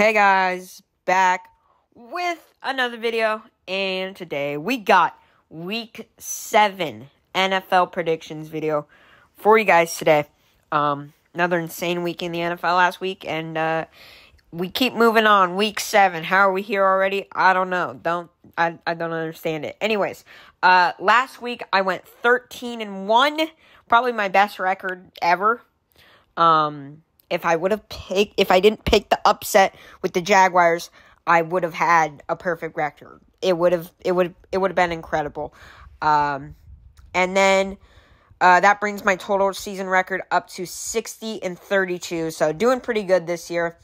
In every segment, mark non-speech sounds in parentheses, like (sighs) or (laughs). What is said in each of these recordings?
Hey guys, back with another video, and today we got week 7 NFL predictions video for you guys today. Um, another insane week in the NFL last week, and uh, we keep moving on. Week 7, how are we here already? I don't know. Don't I, I don't understand it. Anyways, uh, last week I went 13 and 1, probably my best record ever. Um, if I would have picked, if I didn't pick the upset with the Jaguars, I would have had a perfect record. It would have, it would, it would have been incredible. Um, and then uh, that brings my total season record up to sixty and thirty-two. So doing pretty good this year.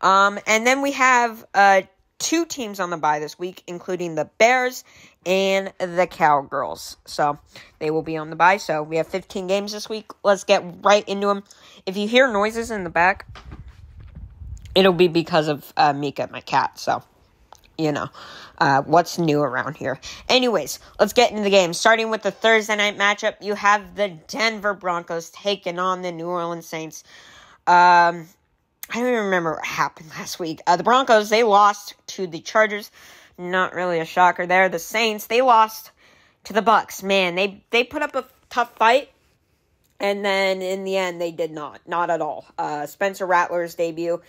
Um, and then we have uh, two teams on the bye this week, including the Bears and the Cowgirls. So they will be on the bye. So we have 15 games this week. Let's get right into them. If you hear noises in the back, it'll be because of uh, Mika, my cat. So, you know, uh, what's new around here. Anyways, let's get into the game. Starting with the Thursday night matchup, you have the Denver Broncos taking on the New Orleans Saints. Um, I don't even remember what happened last week. Uh, the Broncos, they lost to the Chargers. Not really a shocker there. The Saints, they lost to the Bucks. Man, they they put up a tough fight, and then in the end, they did not. Not at all. Uh, Spencer Rattler's debut,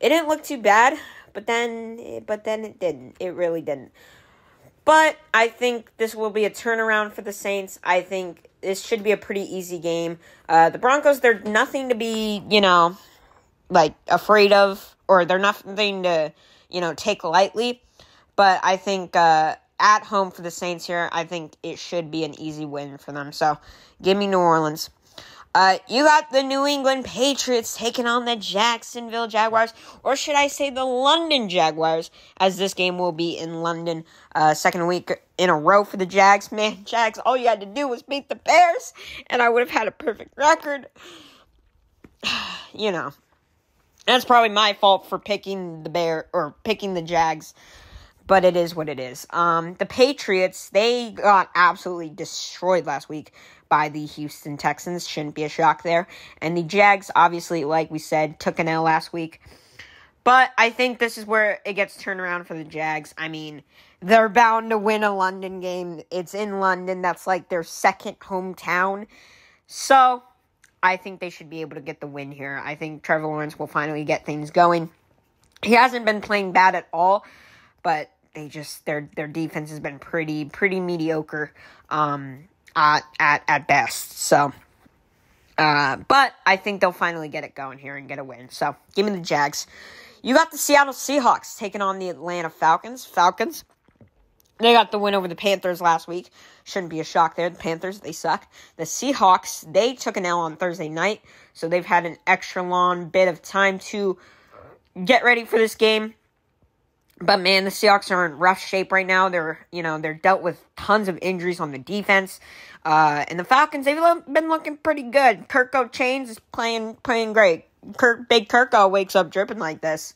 it didn't look too bad, but then but then it didn't. It really didn't. But I think this will be a turnaround for the Saints. I think this should be a pretty easy game. Uh, the Broncos, they're nothing to be, you know, like afraid of, or they're nothing to, you know, take lightly. But I think uh, at home for the Saints here, I think it should be an easy win for them. So give me New Orleans. Uh, you got the New England Patriots taking on the Jacksonville Jaguars, or should I say the London Jaguars, as this game will be in London, uh, second week in a row for the Jags. Man, Jags, all you had to do was beat the Bears, and I would have had a perfect record. (sighs) you know, that's probably my fault for picking the Bear or picking the Jags but it is what it is. Um, the Patriots, they got absolutely destroyed last week by the Houston Texans. Shouldn't be a shock there. And the Jags, obviously, like we said, took an L last week. But I think this is where it gets turned around for the Jags. I mean, they're bound to win a London game. It's in London. That's like their second hometown. So, I think they should be able to get the win here. I think Trevor Lawrence will finally get things going. He hasn't been playing bad at all but they just their their defense has been pretty pretty mediocre um at at, at best. So uh, but I think they'll finally get it going here and get a win. So give me the Jags. You got the Seattle Seahawks taking on the Atlanta Falcons. Falcons. They got the win over the Panthers last week. Shouldn't be a shock there. The Panthers, they suck. The Seahawks, they took an L on Thursday night, so they've had an extra long bit of time to get ready for this game. But man, the Seahawks are in rough shape right now. They're you know they're dealt with tons of injuries on the defense, uh, and the Falcons they've been looking pretty good. Kirko Chainz is playing playing great. Kirk Big Kirko wakes up dripping like this.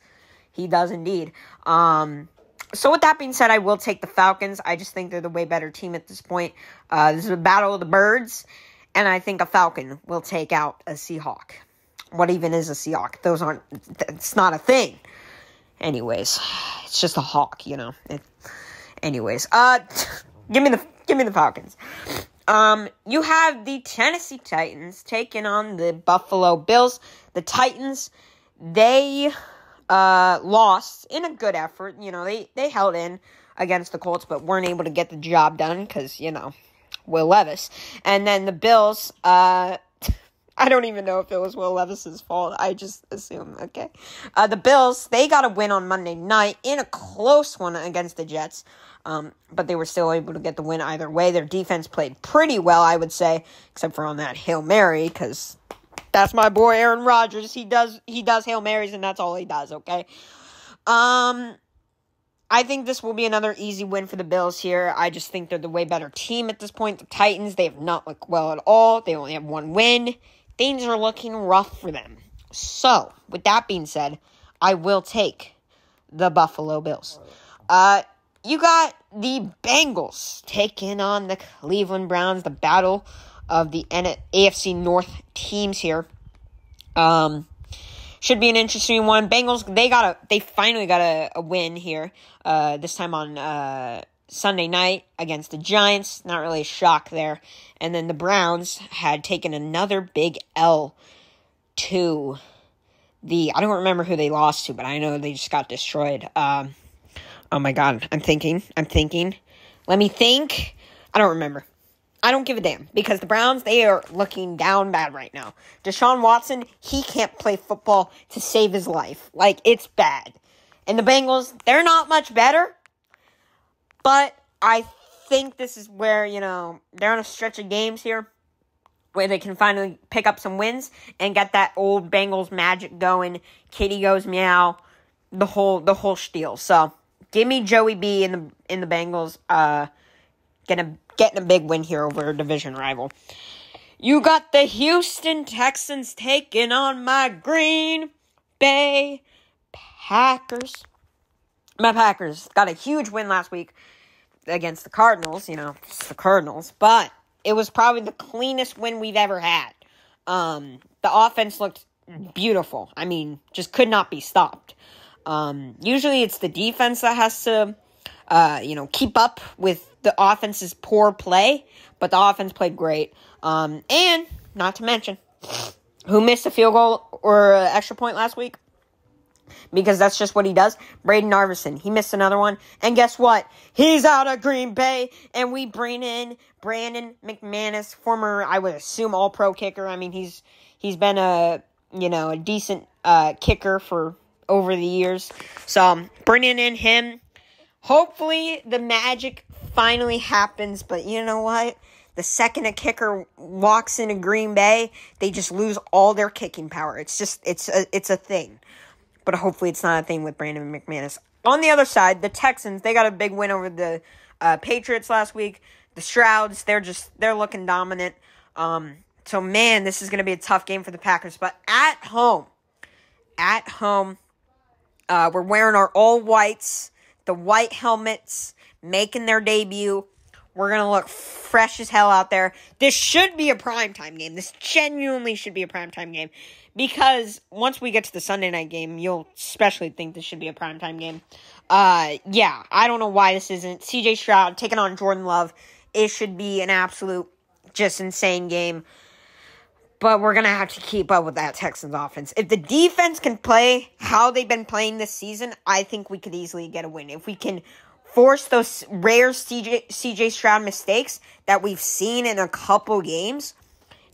He does indeed. Um, so with that being said, I will take the Falcons. I just think they're the way better team at this point. Uh, this is a battle of the birds, and I think a Falcon will take out a Seahawk. What even is a Seahawk? Those aren't. It's not a thing. Anyways, it's just a hawk, you know. It, anyways, uh, (laughs) give me the give me the Falcons. Um, you have the Tennessee Titans taking on the Buffalo Bills. The Titans, they uh lost in a good effort. You know, they they held in against the Colts, but weren't able to get the job done because you know Will Levis. And then the Bills, uh, (laughs) I don't even know if it was Will Levis's fault. I just assume. Okay. Uh, the Bills, they got a win on Monday night in a close one against the Jets. Um, but they were still able to get the win either way. Their defense played pretty well, I would say, except for on that Hail Mary, because that's my boy Aaron Rodgers. He does he does Hail Marys, and that's all he does, okay? Um I think this will be another easy win for the Bills here. I just think they're the way better team at this point. The Titans, they have not looked well at all. They only have one win things are looking rough for them. So, with that being said, I will take the Buffalo Bills. Uh, you got the Bengals taking on the Cleveland Browns, the battle of the AFC North teams here. Um, should be an interesting one. Bengals, they got a, they finally got a, a win here. Uh, this time on uh, Sunday night against the Giants. Not really a shock there. And then the Browns had taken another big L to the I don't remember who they lost to, but I know they just got destroyed. Um, oh my god, I'm thinking, I'm thinking. Let me think. I don't remember. I don't give a damn because the Browns they are looking down bad right now. Deshaun Watson he can't play football to save his life. Like it's bad. And the Bengals they're not much better. But I think this is where you know they're on a stretch of games here where they can finally pick up some wins and get that old Bengals magic going. Kitty goes meow, the whole the whole spiel. So give me Joey B in the in the Bengals. Uh, gonna getting a big win here over a division rival. You got the Houston Texans taking on my Green Bay Packers. My Packers got a huge win last week against the Cardinals. You know, the Cardinals, but it was probably the cleanest win we've ever had. Um, the offense looked beautiful. I mean, just could not be stopped. Um, usually it's the defense that has to, uh, you know, keep up with the offense's poor play, but the offense played great. Um, and not to mention, who missed a field goal or extra point last week? Because that's just what he does. Brayden Narveson, he missed another one. And guess what? He's out of Green Bay, and we bring in Brandon McManus, former, I would assume, all pro kicker. I mean, he's he's been a you know a decent uh, kicker for over the years. So um, bringing in him, hopefully the magic finally happens. But you know what? The second a kicker walks into Green Bay, they just lose all their kicking power. It's just it's a it's a thing but hopefully it's not a thing with Brandon McManus. On the other side, the Texans, they got a big win over the uh, Patriots last week. The Strouds, they're just they're looking dominant. Um, so man, this is going to be a tough game for the Packers. But at home, at home, uh, we're wearing our all whites, the white helmets, making their debut. We're gonna look fresh as hell out there. This should be a primetime game. This genuinely should be a primetime game because once we get to the Sunday night game, you'll especially think this should be a primetime game. Uh, yeah, I don't know why this isn't. CJ Stroud taking on Jordan Love. It should be an absolute, just insane game. But we're going to have to keep up with that Texans offense. If the defense can play how they've been playing this season, I think we could easily get a win. If we can force those rare CJ, CJ Stroud mistakes that we've seen in a couple games,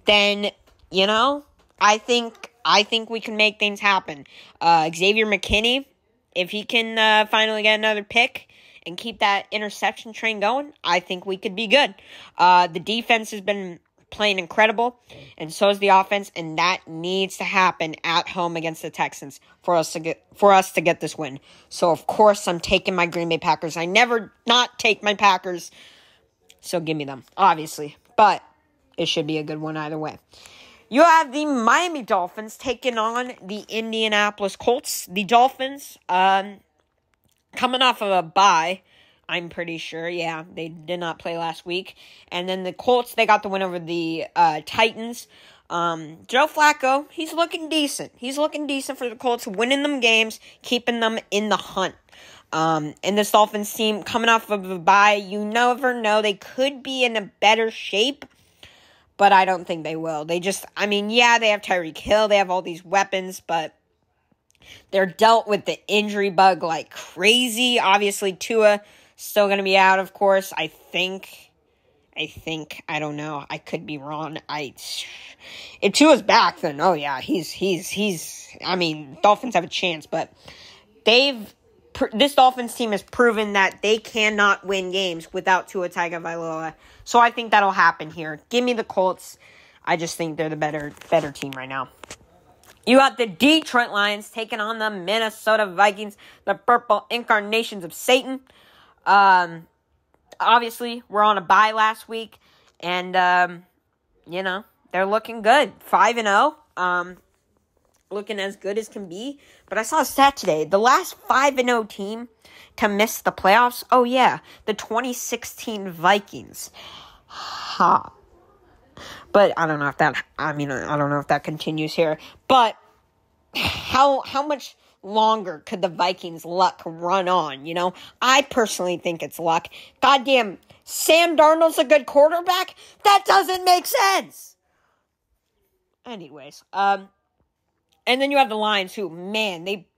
then, you know, I think I think we can make things happen. Uh, Xavier McKinney, if he can uh, finally get another pick and keep that interception train going, I think we could be good. Uh, the defense has been playing incredible, and so is the offense, and that needs to happen at home against the Texans for us to get for us to get this win. So of course I'm taking my Green Bay Packers. I never not take my Packers, so give me them, obviously. But it should be a good one either way. You have the Miami Dolphins taking on the Indianapolis Colts. The Dolphins, um, coming off of a bye, I'm pretty sure. Yeah, they did not play last week. And then the Colts, they got the win over the uh, Titans. Um, Joe Flacco, he's looking decent. He's looking decent for the Colts, winning them games, keeping them in the hunt. Um, and this Dolphins team coming off of a bye, you never know. They could be in a better shape but I don't think they will. They just, I mean, yeah, they have Tyreek Hill, they have all these weapons, but they're dealt with the injury bug like crazy. Obviously, Tua still going to be out, of course. I think. I think I don't know. I could be wrong. I if Tua's back, then oh yeah, he's he's he's. I mean, Dolphins have a chance, but they've this Dolphins team has proven that they cannot win games without Tua Tagovailoa. So I think that'll happen here. Give me the Colts. I just think they're the better better team right now. You got the Detroit Lions taking on the Minnesota Vikings, the purple incarnations of Satan. Um, obviously, we're on a bye last week, and um, you know they're looking good, five and zero. Oh. Um, looking as good as can be. But I saw a stat today. The last 5 0 team to miss the playoffs, oh yeah, the 2016 Vikings. Ha. But I don't know if that I mean I don't know if that continues here. But how how much longer could the Vikings luck run on, you know? I personally think it's luck. Goddamn Sam Darnold's a good quarterback? That doesn't make sense. Anyways, um and then you have the Lions who, man, they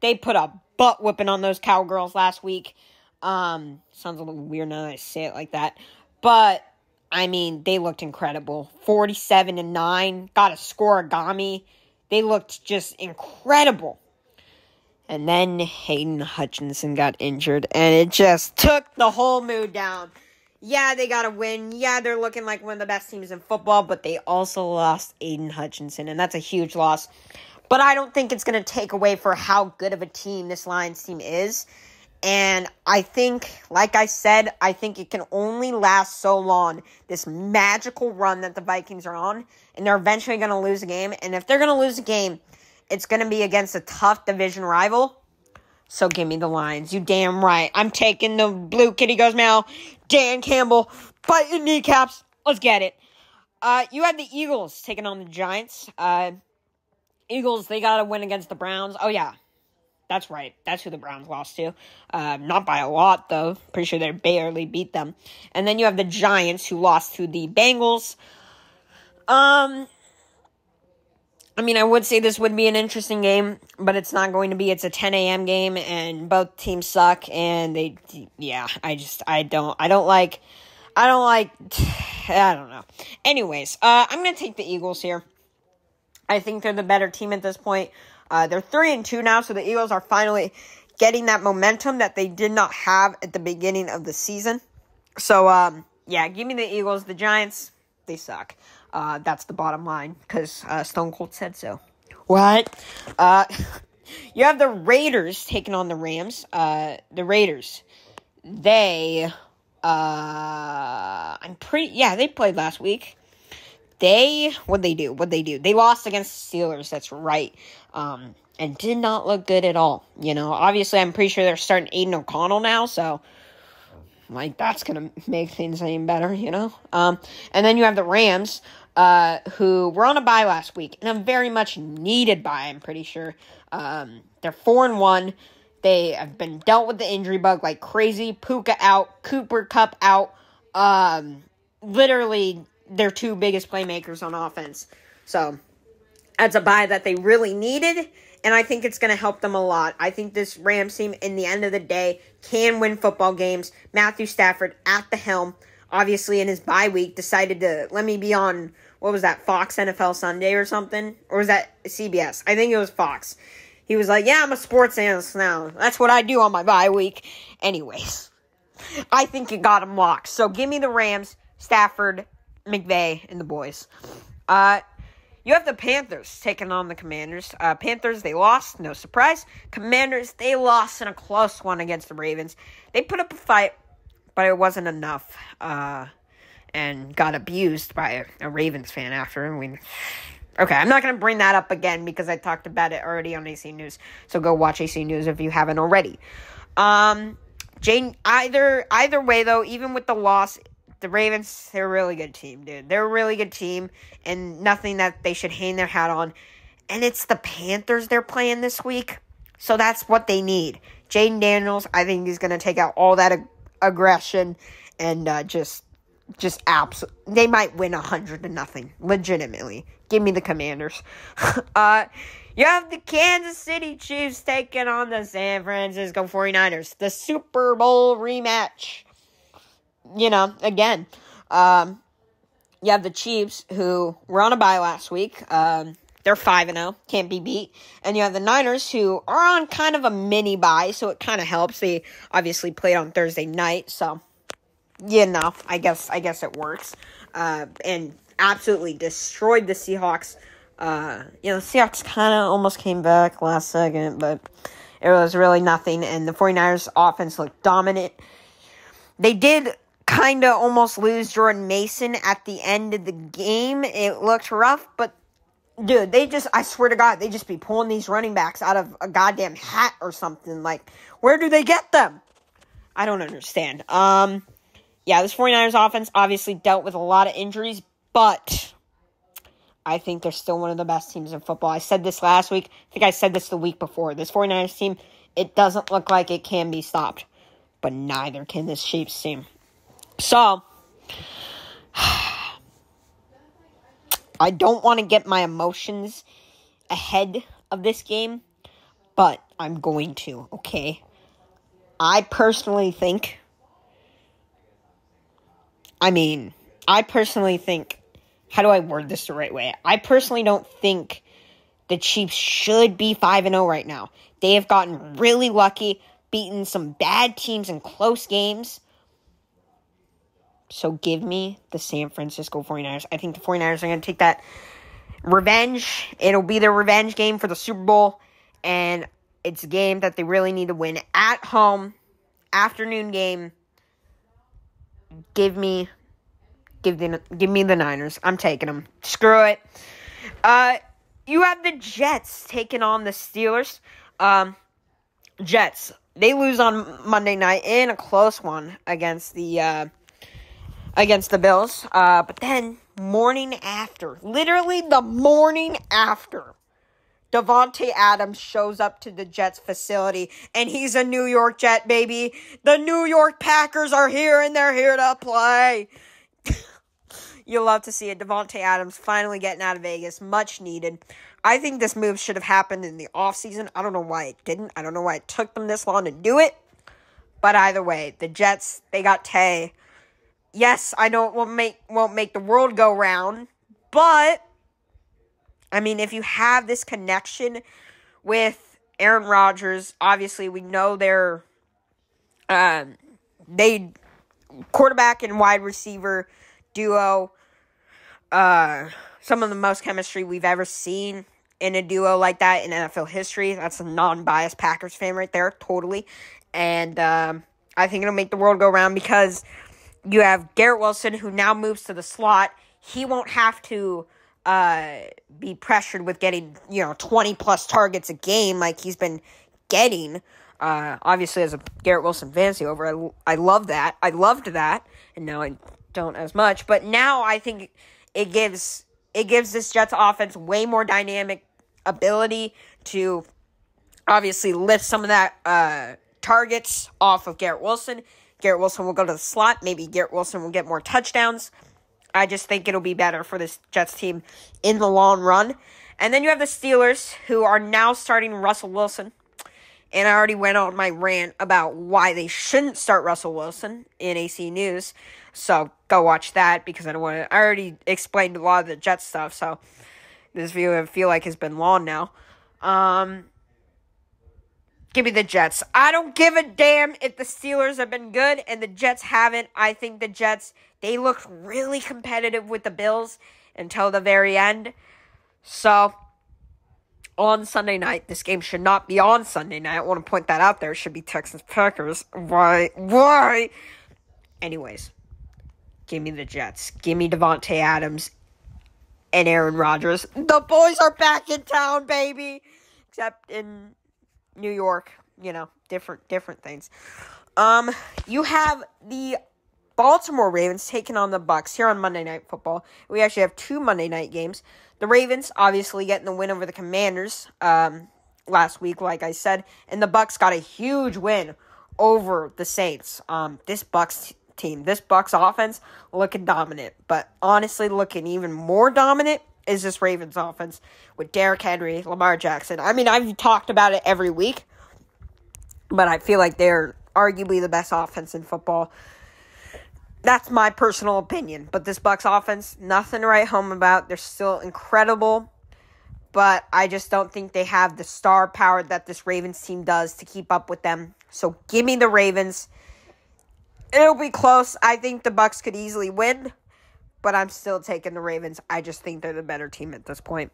they put a butt whipping on those cowgirls last week. Um sounds a little weird now that I say it like that. But I mean, they looked incredible. 47 and 9, got a score scorigami. They looked just incredible. And then Hayden Hutchinson got injured, and it just took the whole mood down. Yeah, they got a win. Yeah, they're looking like one of the best teams in football, but they also lost Aidan Hutchinson, and that's a huge loss. But I don't think it's going to take away for how good of a team this Lions team is. And I think, like I said, I think it can only last so long. This magical run that the Vikings are on, and they're eventually going to lose a game. And if they're going to lose a game, it's going to be against a tough division rival. So give me the Lions. You damn right. I'm taking the blue kitty goes now. Dan Campbell, your kneecaps. Let's get it. Uh, you had the Eagles taking on the Giants. Uh, Eagles, they got to win against the Browns. Oh, yeah. That's right. That's who the Browns lost to. Uh, not by a lot, though. Pretty sure they barely beat them. And then you have the Giants, who lost to the Bengals. Um, I mean, I would say this would be an interesting game, but it's not going to be. It's a 10 a.m. game, and both teams suck. And they, yeah, I just, I don't, I don't like, I don't like, (sighs) I don't know. Anyways, uh, I'm gonna take the Eagles here. I think they're the better team at this point. Uh, they're three and two now, so the Eagles are finally getting that momentum that they did not have at the beginning of the season. So, um, yeah, give me the Eagles. The Giants, they suck. Uh, that's the bottom line because uh, Stone Cold said so. What? Uh, (laughs) you have the Raiders taking on the Rams. Uh, the Raiders, they, uh, I'm pretty, yeah, they played last week they what they do? What they do? They lost against the Steelers. That's right. Um, and did not look good at all. You know, obviously, I'm pretty sure they're starting Aidan O'Connell now, so like that's gonna make things any better. You know. Um, and then you have the Rams, uh, who were on a bye last week, and I'm very much needed bye. I'm pretty sure. Um, they're four and one. They have been dealt with the injury bug like crazy. Puka out, Cooper Kupp out. Um, literally their two biggest playmakers on offense. So that's a bye that they really needed, and I think it's going to help them a lot. I think this Rams team, in the end of the day, can win football games. Matthew Stafford at the helm, obviously in his bye week, decided to let me be on what was that Fox NFL Sunday or something, or was that CBS? I think it was Fox. He was like, "Yeah, I'm a sports analyst now. That's what I do on my bye week." Anyways, I think it got him locked. So give me the Rams, Stafford, McVay and the boys. Uh, you have the Panthers taking on the Commanders. Uh, Panthers, they lost, no surprise. Commanders, they lost in a close one against the Ravens. They put up a fight, but it wasn't enough. Uh, and got abused by a, a Ravens fan after. And we, okay, I'm not going to bring that up again because I talked about it already on AC News. So go watch AC News if you haven't already. Um, Jane, either either way though, even with the loss, the Ravens, they're a really good team, dude. They're a really good team, and nothing that they should hang their hat on. And it's the Panthers they're playing this week, so that's what they need. Jayden Daniels, I think he's going to take out all that aggression and uh, just, just abs. They might win a hundred to nothing, legitimately. Give me the Commanders. (laughs) uh, you have the Kansas City Chiefs taking on the San Francisco 49ers, the Super Bowl rematch you know, again, um, you have the Chiefs who were on a bye last week. Um, they're 5 and 0, can't be beat. And you have the Niners who are on kind of a mini bye, so it kind of helps. They obviously played on Thursday night, so you know, I guess I guess it works. Uh, and absolutely destroyed the Seahawks. Uh, you know, the Seahawks kind of almost came back last second, but it was really nothing. And the 49ers offense looked dominant. They did kind of almost lose Jordan Mason at the end of the game. It looked rough, but dude, they just, I swear to God, they just be pulling these running backs out of a goddamn hat or something. Like, where do they get them? I don't understand. Um, yeah, this 49ers offense obviously dealt with a lot of injuries, but I think they're still one of the best teams in football. I said this last week. I think I said this the week before. This 49ers team, it doesn't look like it can be stopped, but neither can this Chiefs team. So, I don't want to get my emotions ahead of this game, but I'm going to, okay? I personally think, I mean, I personally think, how do I word this the right way? I personally don't think the Chiefs should be 5 0 right now. They have gotten really lucky, beaten some bad teams in close games. So give me the San Francisco 49ers. I think the 49ers are going to take that revenge. It'll be their revenge game for the Super Bowl. And it's a game that they really need to win at home. Afternoon game. Give me give the give me the Niners. I'm taking them. Screw it. Uh you have the Jets taking on the Steelers. Um Jets. They lose on Monday night in a close one against the uh against the Bills. Uh, but then morning after, literally the morning after, Davante Adams shows up to the Jets facility and he's a New York Jet baby. The New York Packers are here and they're here to play. (laughs) You'll love to see it. Davante Adams finally getting out of Vegas, much needed. I think this move should have happened in the offseason. I don't know why it didn't. I don't know why it took them this long to do it. But either way, the Jets, they got Tay yes, I know it won't make won't make the world go round, but I mean, if you have this connection with Aaron Rodgers, obviously we know they're um they quarterback and wide receiver duo uh some of the most chemistry we've ever seen in a duo like that in NFL history. That's a non-biased Packers fan right there, totally. And um, I think it'll make the world go round because you have Garrett Wilson, who now moves to the slot. He won't have to uh, be pressured with getting, you know, 20 plus targets a game like he's been getting. Uh, obviously, as a Garrett Wilson fantasy over, I, I love that. I loved that, and now I don't as much. But now I think it gives it gives this Jets offense way more dynamic ability to obviously lift some of that uh, targets off of Garrett Wilson Garrett Wilson will go to the slot. Maybe Garrett Wilson will get more touchdowns. I just think it'll be better for this Jets team in the long run. And then you have the Steelers, who are now starting Russell Wilson. And I already went on my rant about why they shouldn't start Russell Wilson in AC News. So go watch that because I don't want to. I already explained a lot of the Jets stuff. So this video I feel like has been long now. Um, Give me the Jets. I don't give a damn if the Steelers have been good and the Jets haven't. I think the Jets, they looked really competitive with the Bills until the very end. So, on Sunday night, this game should not be on Sunday night. I want to point that out there. It should be Texans Packers. Why? Why? Anyways, give me the Jets. Give me Davante Adams and Aaron Rodgers. The boys are back in town, baby. Except in New York, you know, different different things. Um, you have the Baltimore Ravens taking on the Bucks here on Monday Night Football. We actually have two Monday night games. The Ravens obviously getting the win over the Commanders um, last week, like I said, and the Bucks got a huge win over the Saints. Um, this Bucks team, this Bucks offense looking dominant, but honestly looking even more dominant is this Ravens offense with Derrick Henry, Lamar Jackson. I mean, I've talked about it every week, but I feel like they're arguably the best offense in football. That's my personal opinion. But this Bucks offense, nothing to write home about. They're still incredible, but I just don't think they have the star power that this Ravens team does to keep up with them. So give me the Ravens. It'll be close. I think the Bucks could easily win but I'm still taking the Ravens. I just think they're the better team at this point.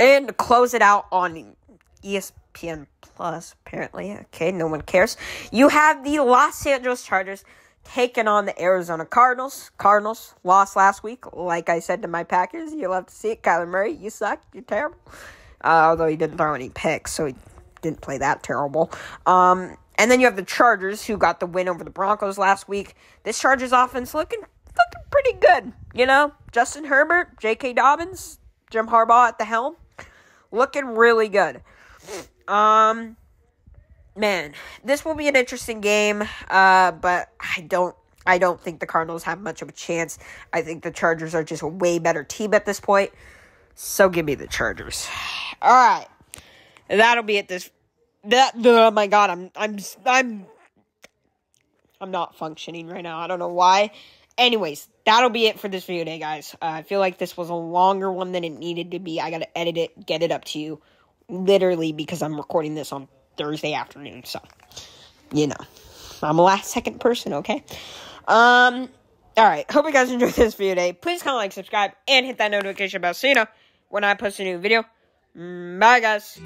And close it out on ESPN Plus, apparently. Okay, no one cares. You have the Los Angeles Chargers taking on the Arizona Cardinals. Cardinals lost last week. Like I said to my Packers, you'll have to see it. Kyler Murray, you suck. You're terrible. Uh, although he didn't throw any picks, so he didn't play that terrible. Um, and then you have the Chargers, who got the win over the Broncos last week. This Chargers offense looking looking pretty good. You know, Justin Herbert, J.K. Dobbins, Jim Harbaugh at the helm, looking really good. Um, man, this will be an interesting game. Uh, but I don't. I don't think the Cardinals have much of a chance. I think the Chargers are just a way better team at this point. So give me the Chargers. All right, that'll be it. This that oh my god, I'm I'm I'm I'm not functioning right now. I don't know why. Anyways, that'll be it for this video today, guys. Uh, I feel like this was a longer one than it needed to be. I gotta edit it, get it up to you, literally because I'm recording this on Thursday afternoon. So, you know, I'm a last second person. Okay. Um. All right. Hope you guys enjoyed this video today. Please comment, like, subscribe, and hit that notification bell so you know when I post a new video. Bye, guys.